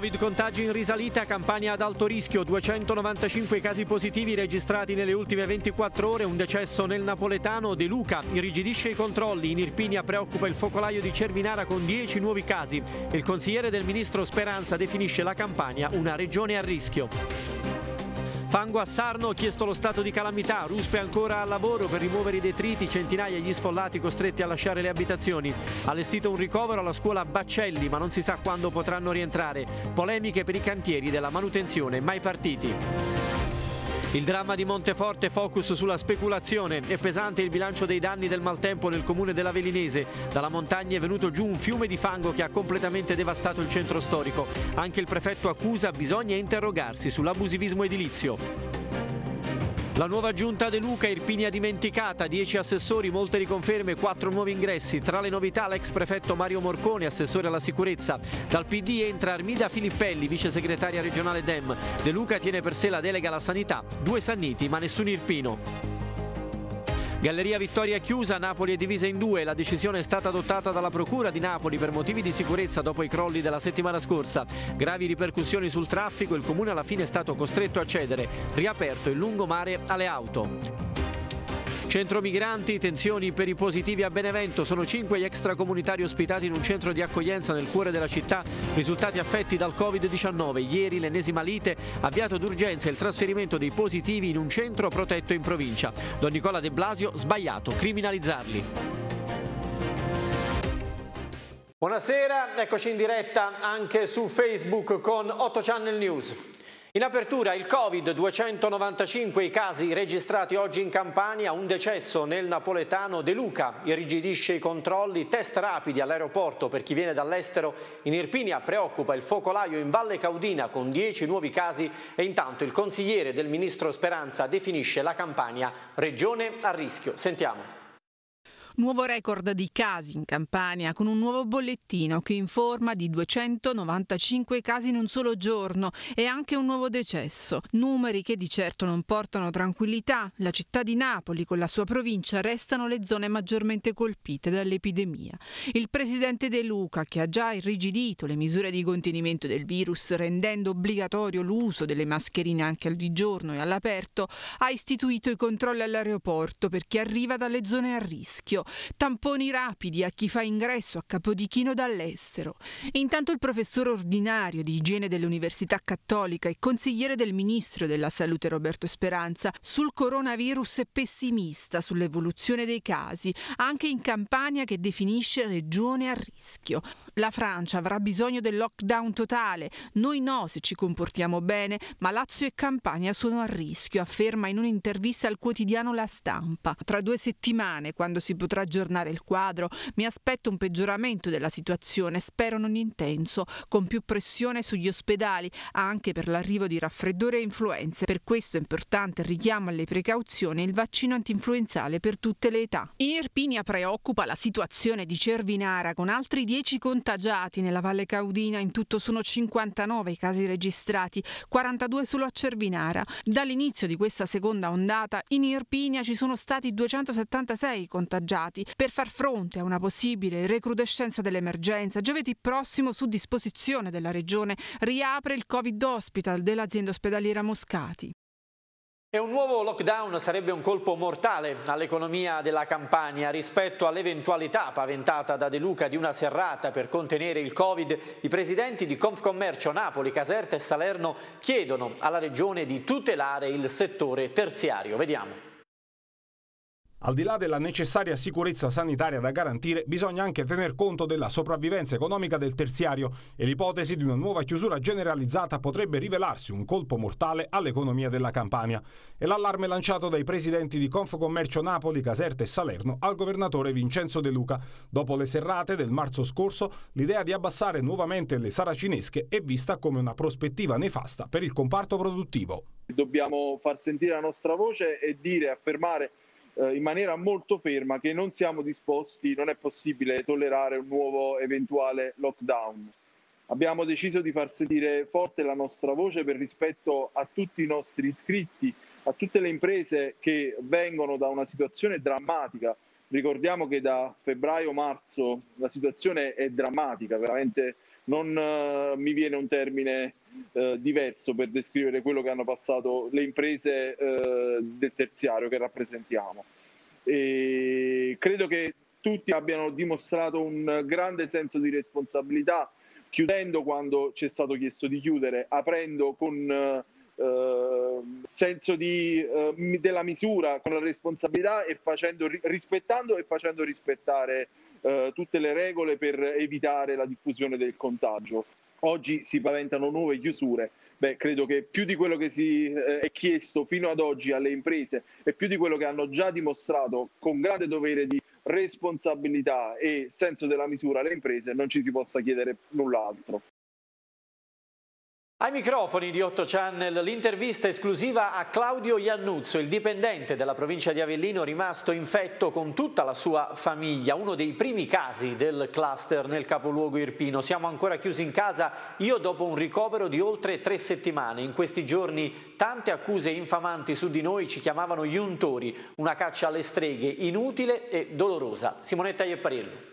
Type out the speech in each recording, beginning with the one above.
Covid contagi in risalita, campagna ad alto rischio, 295 casi positivi registrati nelle ultime 24 ore, un decesso nel napoletano De Luca, irrigidisce i controlli, in Irpinia preoccupa il focolaio di Cervinara con 10 nuovi casi. Il consigliere del ministro Speranza definisce la campagna una regione a rischio. Fango a Sarno, chiesto lo stato di calamità, Ruspe ancora al lavoro per rimuovere i detriti, centinaia gli sfollati costretti a lasciare le abitazioni. Allestito un ricovero alla scuola Baccelli, ma non si sa quando potranno rientrare. Polemiche per i cantieri della manutenzione mai partiti. Il dramma di Monteforte focus sulla speculazione. È pesante il bilancio dei danni del maltempo nel comune della Velinese. Dalla montagna è venuto giù un fiume di fango che ha completamente devastato il centro storico. Anche il prefetto accusa bisogna interrogarsi sull'abusivismo edilizio. La nuova giunta De Luca, Irpinia dimenticata, 10 assessori, molte riconferme, 4 nuovi ingressi. Tra le novità l'ex prefetto Mario Morcone, assessore alla sicurezza. Dal PD entra Armida Filippelli, vice segretaria regionale Dem. De Luca tiene per sé la delega alla sanità. Due Sanniti, ma nessun Irpino. Galleria Vittoria chiusa, Napoli è divisa in due. La decisione è stata adottata dalla Procura di Napoli per motivi di sicurezza dopo i crolli della settimana scorsa. Gravi ripercussioni sul traffico, il comune alla fine è stato costretto a cedere. Riaperto il lungomare alle auto. Centro migranti, tensioni per i positivi a Benevento. Sono cinque gli extracomunitari ospitati in un centro di accoglienza nel cuore della città, risultati affetti dal Covid-19. Ieri l'ennesima lite, avviato d'urgenza il trasferimento dei positivi in un centro protetto in provincia. Don Nicola De Blasio, sbagliato, criminalizzarli. Buonasera, eccoci in diretta anche su Facebook con 8 Channel News. In apertura il Covid, 295 i casi registrati oggi in Campania, un decesso nel napoletano De Luca, irrigidisce i controlli, test rapidi all'aeroporto per chi viene dall'estero, in Irpinia preoccupa il focolaio in Valle Caudina con 10 nuovi casi e intanto il consigliere del ministro Speranza definisce la Campania regione a rischio. Sentiamo. Nuovo record di casi in Campania con un nuovo bollettino che informa di 295 casi in un solo giorno e anche un nuovo decesso. Numeri che di certo non portano tranquillità. La città di Napoli con la sua provincia restano le zone maggiormente colpite dall'epidemia. Il presidente De Luca, che ha già irrigidito le misure di contenimento del virus rendendo obbligatorio l'uso delle mascherine anche al di giorno e all'aperto, ha istituito i controlli all'aeroporto per chi arriva dalle zone a rischio tamponi rapidi a chi fa ingresso a Capodichino dall'estero. Intanto il professore ordinario di igiene dell'Università Cattolica e consigliere del ministro della Salute Roberto Speranza sul coronavirus è pessimista sull'evoluzione dei casi, anche in Campania che definisce regione a rischio. La Francia avrà bisogno del lockdown totale, noi no se ci comportiamo bene, ma Lazio e Campania sono a rischio, afferma in un'intervista al quotidiano La Stampa. Tra due settimane, quando si potrà aggiornare il quadro, mi aspetto un peggioramento della situazione, spero non intenso, con più pressione sugli ospedali, anche per l'arrivo di raffreddore e influenze. Per questo è importante il richiamo alle precauzioni e il vaccino antinfluenzale per tutte le età. In Irpinia preoccupa la situazione di Cervinara con altri 10 contagi contagiati nella Valle Caudina, in tutto sono 59 i casi registrati, 42 solo a Cervinara. Dall'inizio di questa seconda ondata in Irpinia ci sono stati 276 contagiati. Per far fronte a una possibile recrudescenza dell'emergenza, giovedì prossimo su disposizione della Regione riapre il Covid Hospital dell'azienda ospedaliera Moscati. E un nuovo lockdown sarebbe un colpo mortale all'economia della Campania rispetto all'eventualità paventata da De Luca di una serrata per contenere il Covid. I presidenti di Confcommercio Napoli, Caserta e Salerno chiedono alla Regione di tutelare il settore terziario. Vediamo. Al di là della necessaria sicurezza sanitaria da garantire, bisogna anche tener conto della sopravvivenza economica del terziario e l'ipotesi di una nuova chiusura generalizzata potrebbe rivelarsi un colpo mortale all'economia della Campania. E l'allarme lanciato dai presidenti di Confcommercio Napoli, Caserta e Salerno al governatore Vincenzo De Luca. Dopo le serrate del marzo scorso, l'idea di abbassare nuovamente le saracinesche è vista come una prospettiva nefasta per il comparto produttivo. Dobbiamo far sentire la nostra voce e dire, affermare eh, in maniera molto ferma che non siamo disposti, non è possibile tollerare un nuovo eventuale lockdown. Abbiamo deciso di far sentire forte la nostra voce per rispetto a tutti i nostri iscritti, a tutte le imprese che vengono da una situazione drammatica Ricordiamo che da febbraio-marzo la situazione è drammatica, veramente non uh, mi viene un termine uh, diverso per descrivere quello che hanno passato le imprese uh, del terziario che rappresentiamo. E credo che tutti abbiano dimostrato un grande senso di responsabilità, chiudendo quando ci è stato chiesto di chiudere, aprendo con senso di, della misura, con la responsabilità e facendo, rispettando e facendo rispettare eh, tutte le regole per evitare la diffusione del contagio. Oggi si paventano nuove chiusure. Beh, credo che più di quello che si eh, è chiesto fino ad oggi alle imprese e più di quello che hanno già dimostrato con grande dovere di responsabilità e senso della misura alle imprese, non ci si possa chiedere null'altro. Ai microfoni di 8 Channel l'intervista esclusiva a Claudio Iannuzzo, il dipendente della provincia di Avellino rimasto infetto con tutta la sua famiglia, uno dei primi casi del cluster nel capoluogo irpino. Siamo ancora chiusi in casa, io dopo un ricovero di oltre tre settimane. In questi giorni tante accuse infamanti su di noi ci chiamavano gli untori, una caccia alle streghe inutile e dolorosa. Simonetta Iepparillo.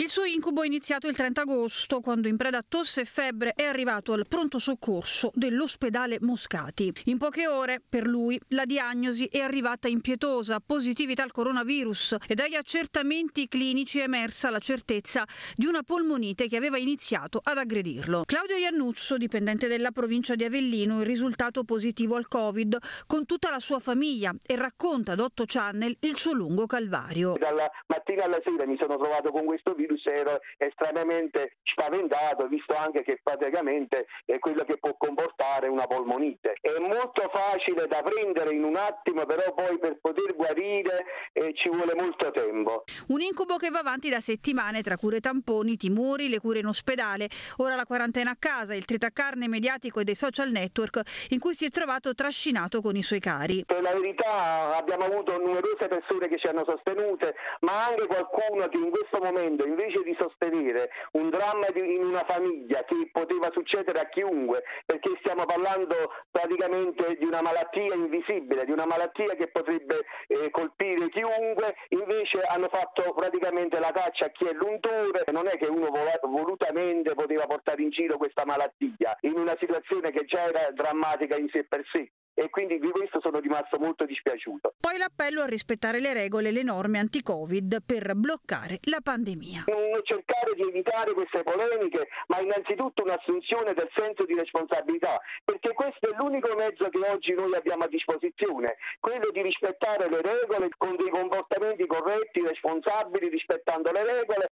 Il suo incubo è iniziato il 30 agosto, quando in preda a tosse e febbre è arrivato al pronto soccorso dell'ospedale Moscati. In poche ore, per lui, la diagnosi è arrivata impietosa, positività al coronavirus e dagli accertamenti clinici è emersa la certezza di una polmonite che aveva iniziato ad aggredirlo. Claudio Iannuzzo, dipendente della provincia di Avellino, il risultato positivo al Covid con tutta la sua famiglia e racconta ad 8 Channel il suo lungo calvario. Dalla mattina alla sera mi sono trovato con questo virus ero estremamente spaventato, visto anche che praticamente è quello che può comportare una polmonite. È molto facile da prendere in un attimo, però poi per poter guarire eh, ci vuole molto tempo. Un incubo che va avanti da settimane tra cure tamponi, timori, le cure in ospedale, ora la quarantena a casa, il tritacarne mediatico e dei social network in cui si è trovato trascinato con i suoi cari. Per la verità abbiamo avuto numerose persone che ci hanno sostenute, ma anche qualcuno che in questo momento invece di sostenere un dramma in una famiglia che poteva succedere a chiunque, perché stiamo parlando praticamente di una malattia invisibile, di una malattia che potrebbe eh, colpire chiunque, invece hanno fatto praticamente la caccia a chi è l'untore, non è che uno volutamente poteva portare in giro questa malattia, in una situazione che già era drammatica in sé per sé e quindi di questo sono rimasto molto dispiaciuto. Poi l'appello a rispettare le regole e le norme anti-Covid per bloccare la pandemia. Cercare di evitare queste polemiche, ma innanzitutto un'assunzione del senso di responsabilità, perché questo è l'unico mezzo che oggi noi abbiamo a disposizione, quello di rispettare le regole con dei comportamenti corretti, responsabili, rispettando le regole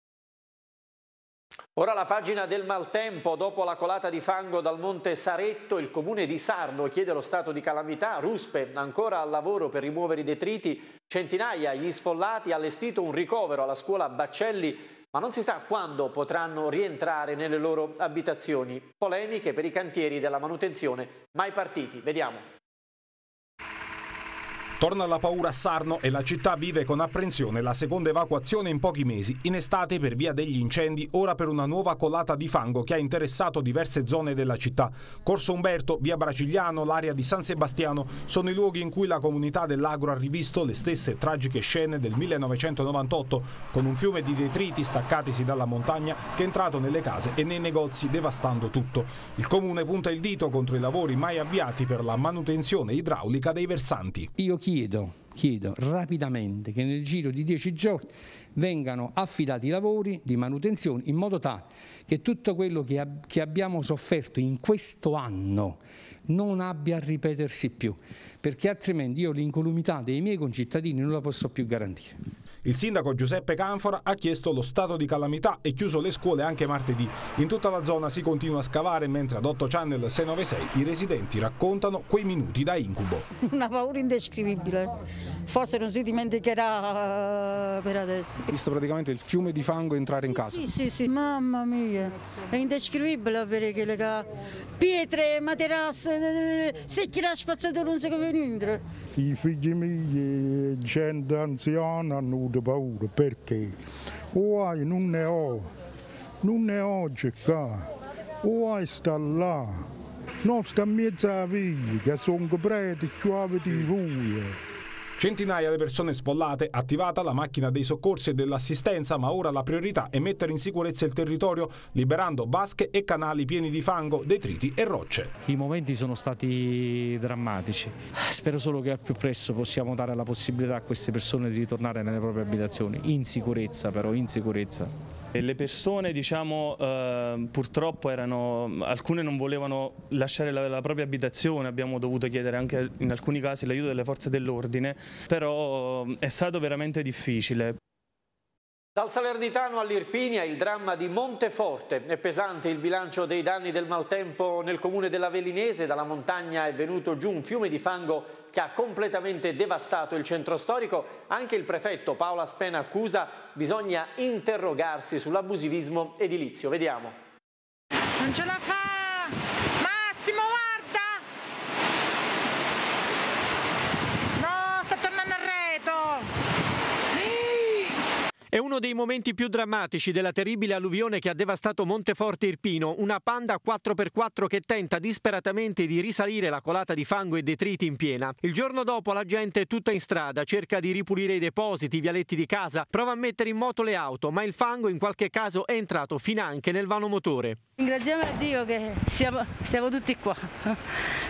Ora la pagina del maltempo, dopo la colata di fango dal Monte Saretto, il comune di Sarno chiede lo stato di calamità, Ruspe ancora al lavoro per rimuovere i detriti, centinaia gli sfollati, allestito un ricovero alla scuola Baccelli, ma non si sa quando potranno rientrare nelle loro abitazioni. Polemiche per i cantieri della manutenzione. Mai partiti, vediamo. Torna la paura a Sarno e la città vive con apprensione la seconda evacuazione in pochi mesi. In estate per via degli incendi, ora per una nuova colata di fango che ha interessato diverse zone della città. Corso Umberto, via Bracigliano, l'area di San Sebastiano sono i luoghi in cui la comunità dell'Agro ha rivisto le stesse tragiche scene del 1998, con un fiume di detriti staccatisi dalla montagna che è entrato nelle case e nei negozi devastando tutto. Il comune punta il dito contro i lavori mai avviati per la manutenzione idraulica dei versanti. Io chiedo, chiedo rapidamente che nel giro di dieci giorni vengano affidati i lavori di manutenzione in modo tale che tutto quello che, ab che abbiamo sofferto in questo anno non abbia a ripetersi più, perché altrimenti io l'incolumità dei miei concittadini non la posso più garantire. Il sindaco Giuseppe Canfora ha chiesto lo stato di calamità e chiuso le scuole anche martedì. In tutta la zona si continua a scavare mentre ad 8 Channel 696 i residenti raccontano quei minuti da incubo. Una paura indescrivibile, forse non si dimenticherà uh, per adesso. Visto praticamente il fiume di fango entrare in casa? Sì, sì, sì, mamma mia, è indescrivibile avere che le pietre, materasse, secchi la spazzatura non si capisce niente. I figli miei, gente anziana, hanno avuto paura perché? Uai non ne ho, non ne ho qua, uai sta là, non sta in mezzo a via, che sono preti, chiave di voi. Centinaia di persone sfollate, attivata la macchina dei soccorsi e dell'assistenza, ma ora la priorità è mettere in sicurezza il territorio, liberando vasche e canali pieni di fango, detriti e rocce. I momenti sono stati drammatici. Spero solo che al più presto possiamo dare la possibilità a queste persone di ritornare nelle proprie abitazioni, in sicurezza però, in sicurezza. Le persone diciamo, eh, purtroppo erano, alcune non volevano lasciare la, la, propria abitazione, abbiamo dovuto chiedere anche in alcuni casi l'aiuto delle forze dell'ordine, però è stato veramente difficile. Dal Salernitano all'Irpinia il dramma di Monteforte. È pesante il bilancio dei danni del maltempo nel comune della Velinese. Dalla montagna è venuto giù un fiume di fango che ha completamente devastato il centro storico. Anche il prefetto Paola Spena accusa bisogna interrogarsi sull'abusivismo edilizio. Vediamo. Non ce la fa! È uno dei momenti più drammatici della terribile alluvione che ha devastato Monteforte Irpino, una panda 4x4 che tenta disperatamente di risalire la colata di fango e detriti in piena. Il giorno dopo la gente è tutta in strada, cerca di ripulire i depositi, i vialetti di casa, prova a mettere in moto le auto, ma il fango in qualche caso è entrato finanche nel vano motore. Ringraziamo a Dio che siamo, siamo tutti qua,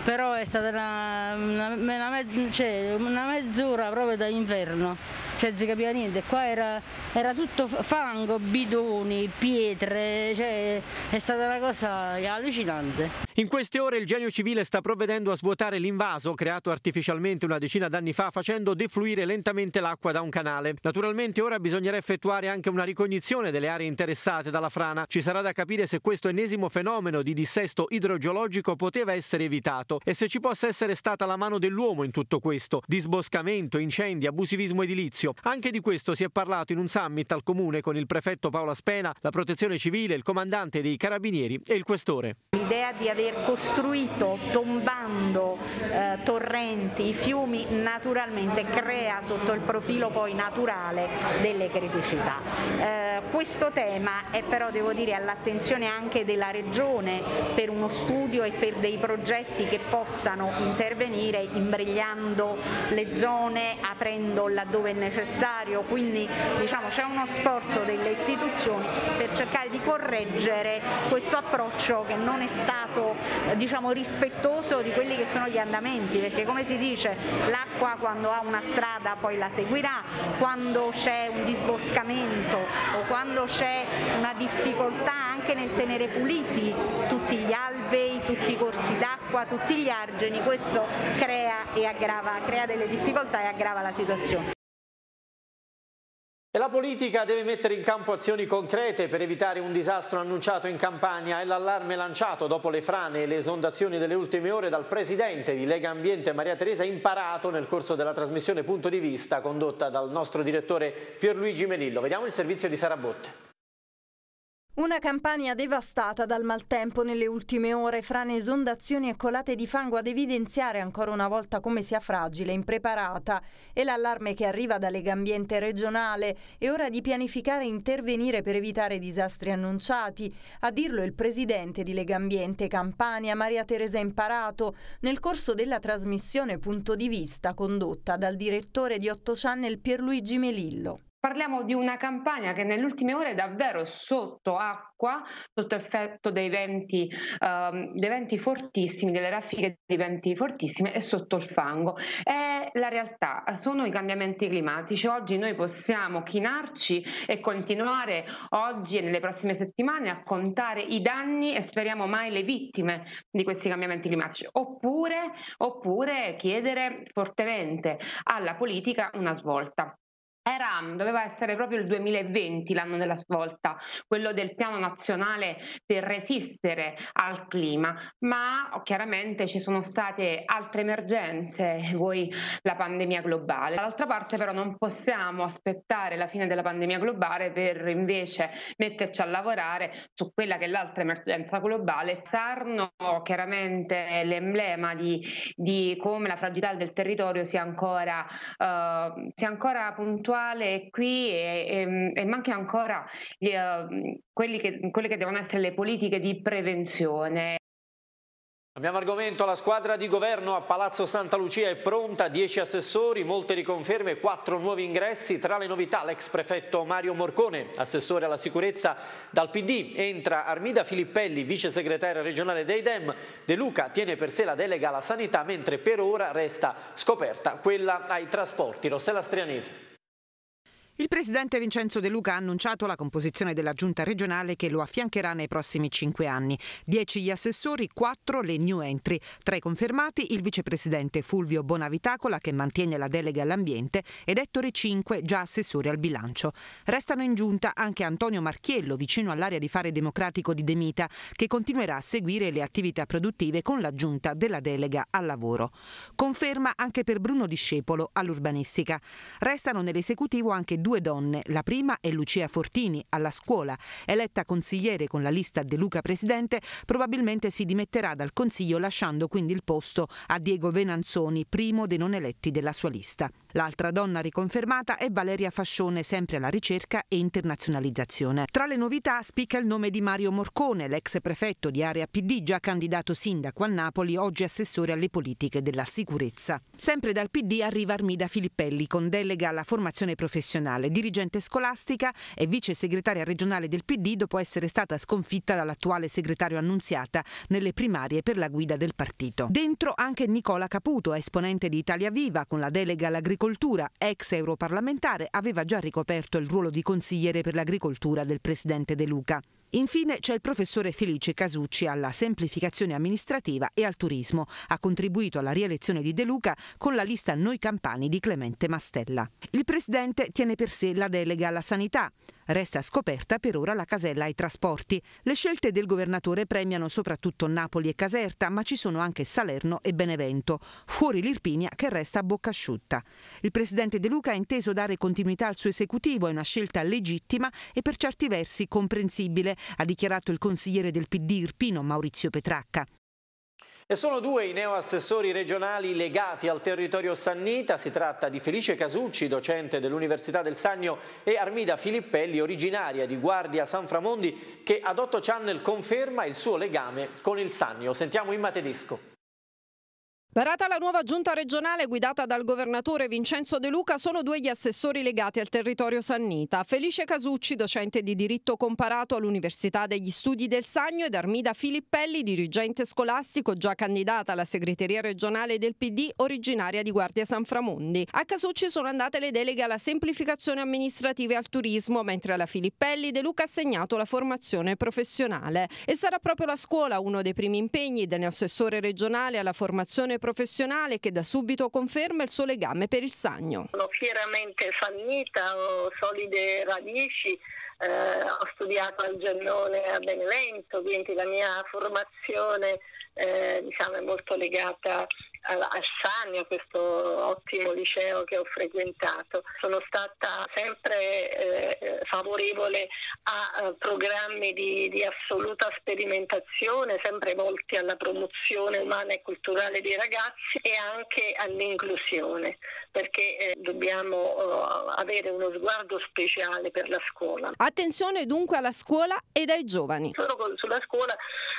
però è stata una, una, una, mezz, cioè, una mezz'ora proprio da inverno, cioè non si capiva niente, qua era era tutto fango, bidoni, pietre, cioè è stata una cosa allucinante. In queste ore il genio civile sta provvedendo a svuotare l'invaso creato artificialmente una decina d'anni fa facendo defluire lentamente l'acqua da un canale. Naturalmente ora bisognerà effettuare anche una ricognizione delle aree interessate dalla frana. Ci sarà da capire se questo ennesimo fenomeno di dissesto idrogeologico poteva essere evitato e se ci possa essere stata la mano dell'uomo in tutto questo. Disboscamento, incendi, abusivismo edilizio. Anche di questo si è parlato in un summit al comune con il prefetto Paola Spena, la protezione civile, il comandante dei carabinieri e il questore. L'idea di aver costruito tombando eh, torrenti, fiumi, naturalmente crea sotto il profilo poi naturale delle criticità. Eh, questo tema è però devo dire all'attenzione anche della Regione per uno studio e per dei progetti che possano intervenire imbrigliando le zone, aprendo laddove è necessario, quindi diciamo c'è uno sforzo delle istituzioni per cercare di correggere questo approccio che non è stato diciamo, rispettoso di quelli che sono gli andamenti, perché come si dice l'acqua quando ha una strada poi la seguirà, quando c'è un disboscamento o quando c'è una difficoltà anche nel tenere puliti tutti gli alvei, tutti i corsi d'acqua, tutti gli argini, questo crea, e aggrava, crea delle difficoltà e aggrava la situazione. E la politica deve mettere in campo azioni concrete per evitare un disastro annunciato in campagna e l'allarme lanciato dopo le frane e le esondazioni delle ultime ore dal presidente di Lega Ambiente Maria Teresa Imparato nel corso della trasmissione Punto di Vista condotta dal nostro direttore Pierluigi Melillo. Vediamo il servizio di Sara Botte. Una campagna devastata dal maltempo nelle ultime ore, frane, esondazioni e colate di fango ad evidenziare ancora una volta come sia fragile, impreparata e l'allarme che arriva da Legambiente regionale. È ora di pianificare e intervenire per evitare disastri annunciati. A dirlo il presidente di Legambiente Campania, Maria Teresa Imparato, nel corso della trasmissione Punto di Vista condotta dal direttore di 8 Channel Pierluigi Melillo. Parliamo di una campagna che nelle ultime ore è davvero sotto acqua, sotto effetto dei venti, um, dei venti fortissimi, delle raffiche di venti fortissime e sotto il fango. È la realtà, sono i cambiamenti climatici. Oggi noi possiamo chinarci e continuare oggi e nelle prossime settimane a contare i danni e speriamo mai le vittime di questi cambiamenti climatici, oppure, oppure chiedere fortemente alla politica una svolta. Era, doveva essere proprio il 2020 l'anno della svolta, quello del piano nazionale per resistere al clima, ma chiaramente ci sono state altre emergenze, voi la pandemia globale. Dall'altra parte però non possiamo aspettare la fine della pandemia globale per invece metterci a lavorare su quella che è l'altra emergenza globale. Sarno chiaramente l'emblema di, di, come la fragilità del territorio sia ancora, uh, sia ancora puntuale attuale qui e, e, e manca ancora gli, uh, che, quelle che devono essere le politiche di prevenzione. Abbiamo argomento, la squadra di governo a Palazzo Santa Lucia è pronta, 10 assessori, molte riconferme, 4 nuovi ingressi, tra le novità l'ex prefetto Mario Morcone, assessore alla sicurezza dal PD, entra Armida Filippelli, vice segretaria regionale dei Dem, De Luca tiene per sé la delega alla sanità, mentre per ora resta scoperta quella ai trasporti. Rossella Strianese. Il presidente Vincenzo De Luca ha annunciato la composizione della giunta regionale che lo affiancherà nei prossimi cinque anni. Dieci gli assessori, quattro le new entry. Tra i confermati il vicepresidente Fulvio Bonavitacola che mantiene la delega all'ambiente ed Ettore Cinque già assessore al bilancio. Restano in giunta anche Antonio Marchiello vicino all'area di fare democratico di Demita che continuerà a seguire le attività produttive con l'aggiunta della delega al lavoro. Conferma anche per Bruno Discepolo all'urbanistica. Restano nell'esecutivo anche due donne. La prima è Lucia Fortini, alla scuola. Eletta consigliere con la lista De Luca Presidente, probabilmente si dimetterà dal Consiglio lasciando quindi il posto a Diego Venanzoni, primo dei non eletti della sua lista. L'altra donna riconfermata è Valeria Fascione, sempre alla ricerca e internazionalizzazione. Tra le novità spicca il nome di Mario Morcone, l'ex prefetto di area PD, già candidato sindaco a Napoli, oggi assessore alle politiche della sicurezza. Sempre dal PD arriva Armida Filippelli, con delega alla formazione professionale, dirigente scolastica e vice segretaria regionale del PD dopo essere stata sconfitta dall'attuale segretario Annunziata nelle primarie per la guida del partito. Dentro anche Nicola Caputo, esponente di Italia Viva, con la delega all'agricoltura Agricoltura, ex europarlamentare, aveva già ricoperto il ruolo di consigliere per l'agricoltura del presidente De Luca. Infine c'è il professore Felice Casucci alla semplificazione amministrativa e al turismo. Ha contribuito alla rielezione di De Luca con la lista Noi Campani di Clemente Mastella. Il presidente tiene per sé la delega alla sanità. Resta scoperta per ora la casella ai trasporti. Le scelte del governatore premiano soprattutto Napoli e Caserta, ma ci sono anche Salerno e Benevento. Fuori l'Irpinia che resta a bocca asciutta. Il presidente De Luca ha inteso dare continuità al suo esecutivo, è una scelta legittima e per certi versi comprensibile, ha dichiarato il consigliere del PD Irpino Maurizio Petracca. E sono due i neoassessori regionali legati al territorio sannita, si tratta di Felice Casucci, docente dell'Università del Sagno, e Armida Filippelli, originaria di Guardia San Framondi, che ad 8 Channel conferma il suo legame con il Sannio. Sentiamo in Matedisco. Varata la nuova giunta regionale guidata dal governatore Vincenzo De Luca sono due gli assessori legati al territorio sannita. Felice Casucci, docente di diritto comparato all'Università degli Studi del Sagno ed Armida Filippelli, dirigente scolastico già candidata alla segreteria regionale del PD, originaria di Guardia San Framondi. A Casucci sono andate le deleghe alla semplificazione amministrativa e al turismo, mentre alla Filippelli De Luca ha assegnato la formazione professionale. E sarà proprio la scuola uno dei primi impegni del neoassessore regionale alla formazione professionale professionale che da subito conferma il suo legame per il Sagno. Sono fieramente sannita, ho solide radici, eh, ho studiato al Giannone a Benevento, quindi la mia formazione eh, diciamo, è molto legata a Sani, a questo ottimo liceo che ho frequentato. Sono stata sempre eh, favorevole a, a programmi di, di, assoluta sperimentazione, sempre volti alla promozione umana e culturale dei ragazzi e anche all'inclusione, perché eh, dobbiamo uh, avere uno sguardo speciale per la scuola. Attenzione dunque alla scuola ed ai giovani. Solo con, sulla scuola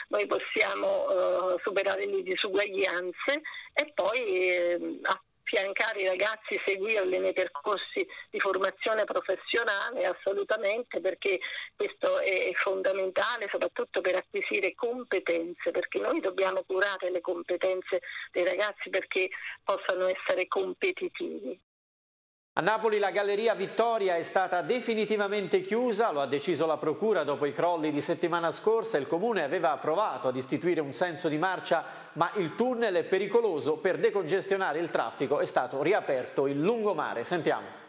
noi possiamo uh, superare le disuguaglianze e poi eh, affiancare i ragazzi, seguirli nei percorsi di formazione professionale assolutamente perché questo è fondamentale soprattutto per acquisire competenze perché noi dobbiamo curare le competenze dei ragazzi perché possano essere competitivi. A Napoli la Galleria Vittoria è stata definitivamente chiusa, lo ha deciso la Procura dopo i crolli di settimana scorsa. Il Comune aveva approvato ad istituire un senso di marcia, ma il tunnel è pericoloso. Per decongestionare il traffico è stato riaperto il lungomare. Sentiamo.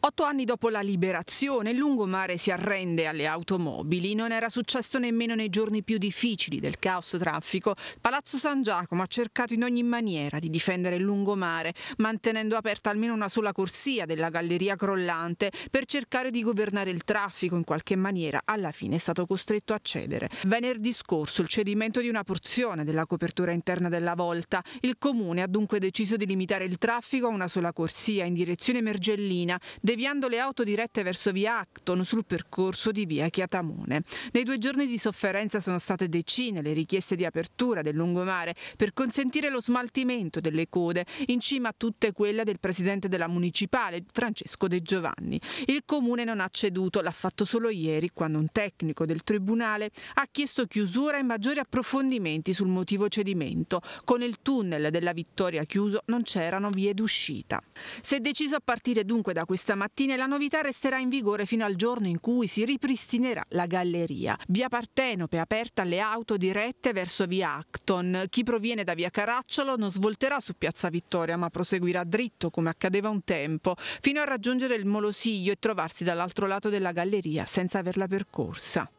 Otto anni dopo la liberazione, il lungomare si arrende alle automobili. Non era successo nemmeno nei giorni più difficili del caos traffico. Palazzo San Giacomo ha cercato in ogni maniera di difendere il lungomare, mantenendo aperta almeno una sola corsia della galleria crollante per cercare di governare il traffico in qualche maniera. Alla fine è stato costretto a cedere. Venerdì scorso il cedimento di una porzione della copertura interna della volta. Il comune ha dunque deciso di limitare il traffico a una sola corsia in direzione Mergellina deviando le auto dirette verso via Acton sul percorso di via Chiatamone. Nei due giorni di sofferenza sono state decine le richieste di apertura del lungomare per consentire lo smaltimento delle code, in cima a tutte quelle del presidente della municipale, Francesco De Giovanni. Il comune non ha ceduto, l'ha fatto solo ieri, quando un tecnico del tribunale ha chiesto chiusura e maggiori approfondimenti sul motivo cedimento. Con il tunnel della Vittoria chiuso non c'erano vie d'uscita. Si è deciso a partire dunque da questa mattina e la novità resterà in vigore fino al giorno in cui si ripristinerà la galleria. Via Partenope aperta alle auto dirette verso via Acton. Chi proviene da via Caracciolo non svolterà su piazza Vittoria ma proseguirà dritto come accadeva un tempo fino a raggiungere il Molosiglio e trovarsi dall'altro lato della galleria senza averla percorsa.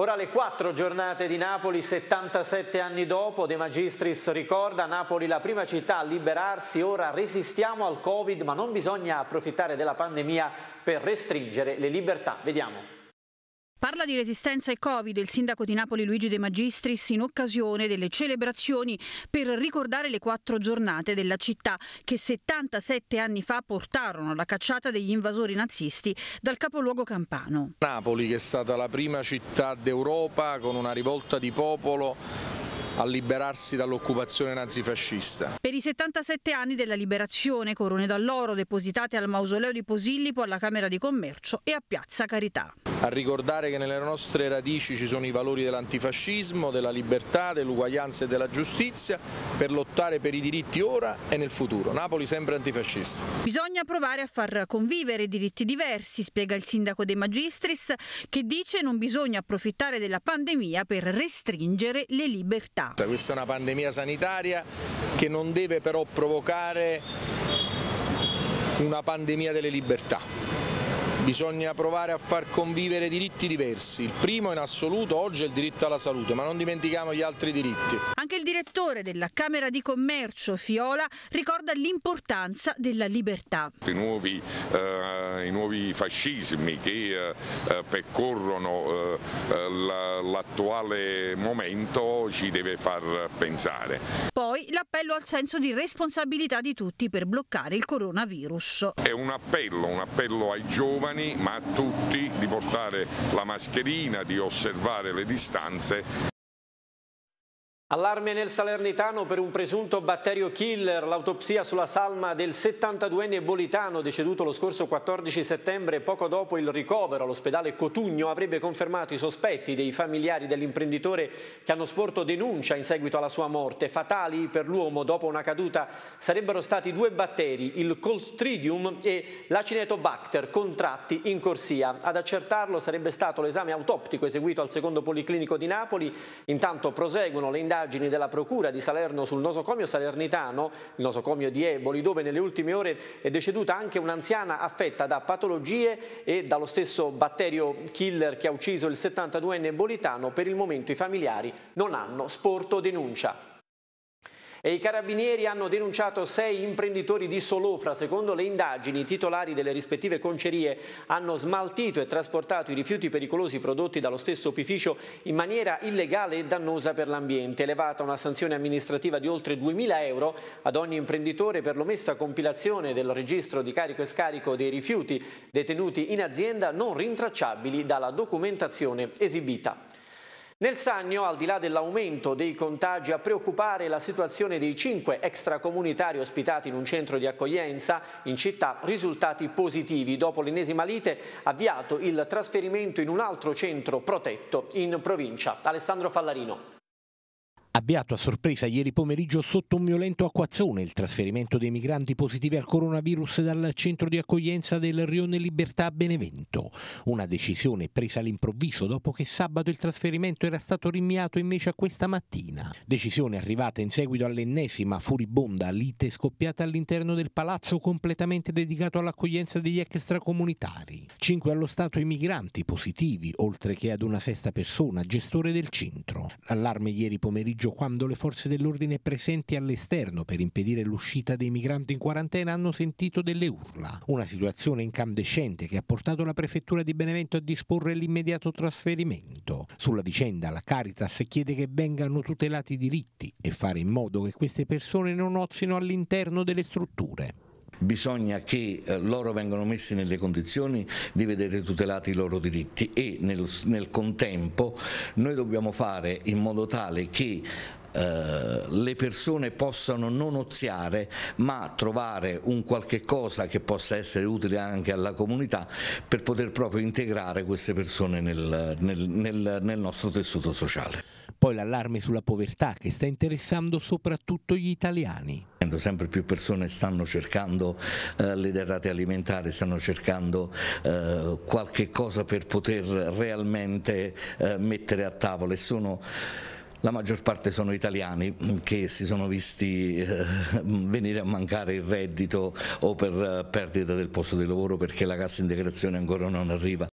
Ora le quattro giornate di Napoli, 77 anni dopo, De Magistris ricorda Napoli la prima città a liberarsi, ora resistiamo al Covid ma non bisogna approfittare della pandemia per restringere le libertà. Vediamo. Parla di resistenza e Covid il sindaco di Napoli Luigi De Magistris in occasione delle celebrazioni per ricordare le quattro giornate della città che 77 anni fa portarono alla cacciata degli invasori nazisti dal capoluogo campano. Napoli che è stata la prima città d'Europa con una rivolta di popolo a liberarsi dall'occupazione nazifascista. Per i 77 anni della liberazione, corone d'alloro depositate al mausoleo di Posillipo, alla Camera di Commercio e a Piazza Carità. A ricordare che nelle nostre radici ci sono i valori dell'antifascismo, della libertà, dell'uguaglianza e della giustizia per lottare per i diritti ora e nel futuro. Napoli sempre antifascista. Bisogna provare a far convivere diritti diversi, spiega il sindaco De Magistris, che dice non bisogna approfittare della pandemia per restringere le libertà. Questa è una pandemia sanitaria che non deve però provocare una pandemia delle libertà. Bisogna provare a far convivere diritti diversi. Il primo in assoluto oggi è il diritto alla salute, ma non dimentichiamo gli altri diritti. Anche il direttore della Camera di Commercio, Fiola, ricorda l'importanza della libertà. I nuovi, eh, i nuovi fascismi che eh, percorrono eh, l'attuale momento ci deve far pensare. Poi l'appello al senso di responsabilità di tutti per bloccare il coronavirus. È un appello, un appello ai giovani ma a tutti di portare la mascherina, di osservare le distanze. Allarme nel Salernitano per un presunto batterio killer, l'autopsia sulla salma del 72enne Bolitano deceduto lo scorso 14 settembre poco dopo il ricovero all'ospedale Cotugno avrebbe confermato i sospetti dei familiari dell'imprenditore che hanno sporto denuncia in seguito alla sua morte. Fatali per l'uomo dopo una caduta sarebbero stati due batteri, il Colstridium e l'Acinetobacter, contratti in corsia. Ad accertarlo sarebbe stato l'esame autoptico eseguito al secondo policlinico di Napoli. Intanto proseguono le indagini indagini della Procura di Salerno sul nosocomio salernitano, il nosocomio di Eboli, dove nelle ultime ore è deceduta anche un'anziana affetta da patologie e dallo stesso batterio killer che ha ucciso il 72enne ebolitano. Per il momento i familiari non hanno sporto denuncia. E i carabinieri hanno denunciato sei imprenditori di Solofra. Secondo le indagini, i titolari delle rispettive concerie hanno smaltito e trasportato i rifiuti pericolosi prodotti dallo stesso opificio in maniera illegale e dannosa per l'ambiente. Elevata una sanzione amministrativa di oltre 2.000 euro ad ogni imprenditore per l'omessa compilazione del registro di carico e scarico dei rifiuti detenuti in azienda non rintracciabili dalla documentazione esibita. Nel Sagno, al di là dell'aumento dei contagi, a preoccupare la situazione dei cinque extracomunitari ospitati in un centro di accoglienza in città, risultati positivi. Dopo l'ennesima lite, avviato il trasferimento in un altro centro protetto in provincia. Alessandro Fallarino. Avviato a sorpresa ieri pomeriggio sotto un violento acquazzone il trasferimento dei migranti positivi al coronavirus dal centro di accoglienza del Rione Libertà a Benevento. Una decisione presa all'improvviso dopo che sabato il trasferimento era stato rinviato invece a questa mattina. Decisione arrivata in seguito all'ennesima furibonda lite scoppiata all'interno del palazzo completamente dedicato all'accoglienza degli extracomunitari. Cinque allo stato i migranti positivi, oltre che ad una sesta persona, gestore del centro. L'allarme ieri pomeriggio pomeriggio, quando le forze dell'ordine presenti all'esterno per impedire l'uscita dei migranti in quarantena hanno sentito delle urla. Una situazione incandescente che ha portato la prefettura di Benevento a disporre l'immediato trasferimento. Sulla vicenda la Caritas chiede che vengano tutelati i diritti e fare in modo che queste persone non ozino all'interno delle strutture. Bisogna che eh, loro vengano messi nelle condizioni di vedere tutelati i loro diritti e nel, nel contempo noi dobbiamo fare in modo tale che Uh, le persone possano non oziare ma trovare un qualche cosa che possa essere utile anche alla comunità per poter proprio integrare queste persone nel, nel, nel nostro tessuto sociale. Poi l'allarme sulla povertà che sta interessando soprattutto gli italiani. Sempre più persone stanno cercando eh, le derrate alimentari, stanno cercando eh, qualche cosa per poter realmente eh, mettere a tavola e sono la maggior parte sono italiani che si sono visti eh, venire a mancare il reddito o per eh, perdita del posto di lavoro perché la cassa integrazione ancora non arriva.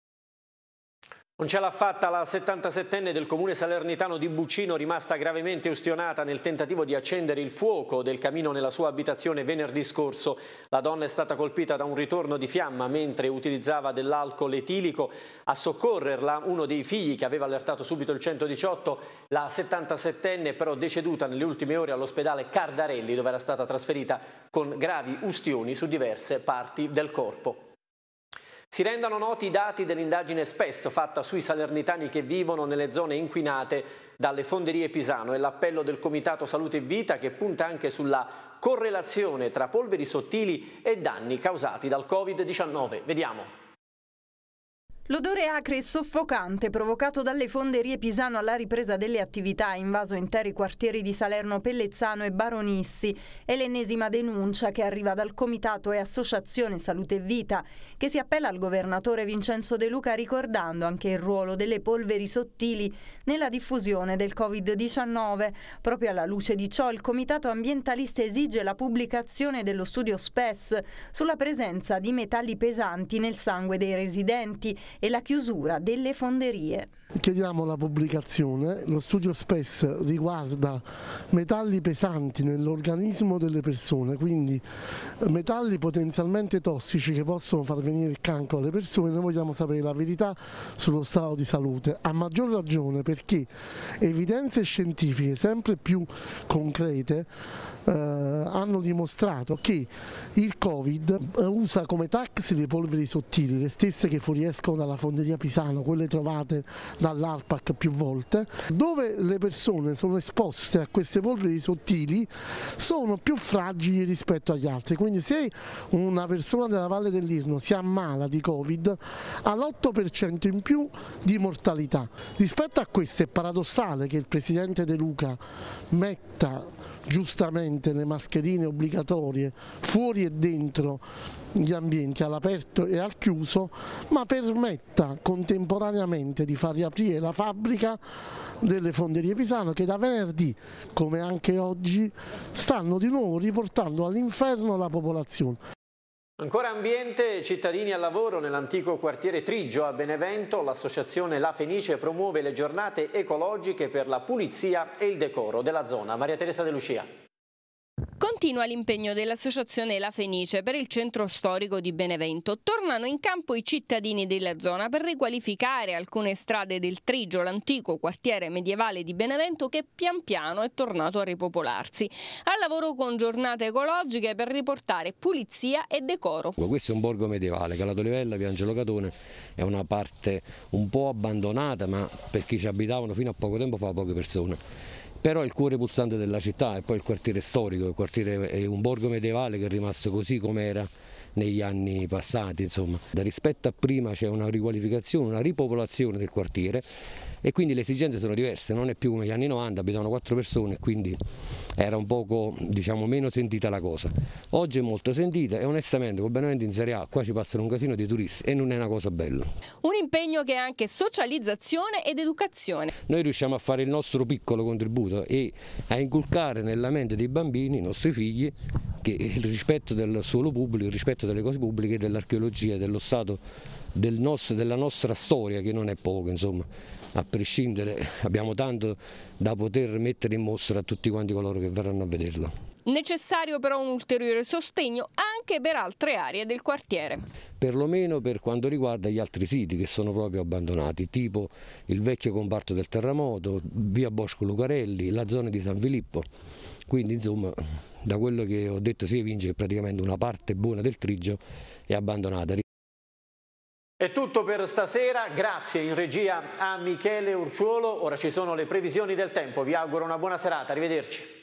Non ce l'ha fatta la 77enne del comune salernitano di Buccino, rimasta gravemente ustionata nel tentativo di accendere il fuoco del camino nella sua abitazione venerdì scorso. La donna è stata colpita da un ritorno di fiamma mentre utilizzava dell'alcol etilico. A soccorrerla uno dei figli che aveva allertato subito il 118, la 77enne però deceduta nelle ultime ore all'ospedale Cardarelli dove era stata trasferita con gravi ustioni su diverse parti del corpo. Si rendano noti i dati dell'indagine SPES fatta sui salernitani che vivono nelle zone inquinate dalle fonderie Pisano e l'appello del Comitato Salute e Vita che punta anche sulla correlazione tra polveri sottili e danni causati dal Covid-19. Vediamo. L'odore acre e soffocante provocato dalle fonderie Pisano alla ripresa delle attività ha invaso interi quartieri di Salerno, Pellezzano e Baronissi. È l'ennesima denuncia che arriva dal Comitato e Associazione Salute e Vita, che si appella al governatore Vincenzo De Luca ricordando anche il ruolo delle polveri sottili nella diffusione del Covid-19. Proprio alla luce di ciò il Comitato Ambientalista esige la pubblicazione dello studio SPES sulla presenza di metalli pesanti nel sangue dei residenti e la chiusura delle fonderie. Chiediamo la pubblicazione, lo studio SPES riguarda metalli pesanti nell'organismo delle persone, quindi metalli potenzialmente tossici che possono far venire il cancro alle persone, noi vogliamo sapere la verità sullo stato di salute, a maggior ragione perché evidenze scientifiche sempre più concrete eh, hanno dimostrato che il Covid eh, usa come taxi le polveri sottili, le stesse che fuoriescono dalla fonderia Pisano, quelle trovate dall'ARPAC più volte, dove le persone sono esposte a queste polveri sottili sono più fragili rispetto agli altri, quindi se una persona della Valle dell'Irno si ammala di Covid ha l'8% in più di mortalità. Rispetto a questo è paradossale che il Presidente De Luca metta giustamente le mascherine obbligatorie fuori e dentro gli ambienti all'aperto e al chiuso, ma permetta contemporaneamente di far riaprire la fabbrica delle fonderie Pisano che da venerdì, come anche oggi, stanno di nuovo riportando all'inferno la popolazione. Ancora ambiente e cittadini al lavoro nell'antico quartiere Trigio a Benevento, l'associazione La Fenice promuove le giornate ecologiche per la pulizia e il decoro della zona. Maria Teresa De Lucia. Continua l'impegno dell'Associazione La Fenice per il centro storico di Benevento. Tornano in campo i cittadini della zona per riqualificare alcune strade del Trigio, l'antico quartiere medievale di Benevento che pian piano è tornato a ripopolarsi. Al lavoro con giornate ecologiche per riportare pulizia e decoro. Questo è un borgo medievale, Calato Livella, Piangelo Catone, è una parte un po' abbandonata ma per chi ci abitavano fino a poco tempo fa poche persone però è il cuore pulsante della città e poi il quartiere storico, il quartiere è un borgo medievale che è rimasto così com'era negli anni passati. Insomma. Da rispetto a prima c'è una riqualificazione, una ripopolazione del quartiere e quindi le esigenze sono diverse, non è più come gli anni 90, abitavano quattro persone e quindi era un poco diciamo, meno sentita la cosa. Oggi è molto sentita e onestamente col Benevento in Serie A qua ci passano un casino di turisti e non è una cosa bella. Un impegno che è anche socializzazione ed educazione. Noi riusciamo a fare il nostro piccolo contributo e a inculcare nella mente dei bambini, i nostri figli, il rispetto del suolo pubblico, il rispetto delle cose pubbliche, dell'archeologia, dello stato del nostro, della nostra storia che non è poco insomma a prescindere abbiamo tanto da poter mettere in mostra a tutti quanti coloro che verranno a vederlo. Necessario però un ulteriore sostegno anche per altre aree del quartiere. Perlomeno per quanto riguarda gli altri siti che sono proprio abbandonati, tipo il vecchio comparto del terremoto, via Bosco Lucarelli, la zona di San Filippo quindi insomma da quello che ho detto si evince che praticamente una parte buona del Trigio è abbandonata. È tutto per stasera, grazie in regia a Michele Urciuolo, ora ci sono le previsioni del tempo, vi auguro una buona serata, arrivederci.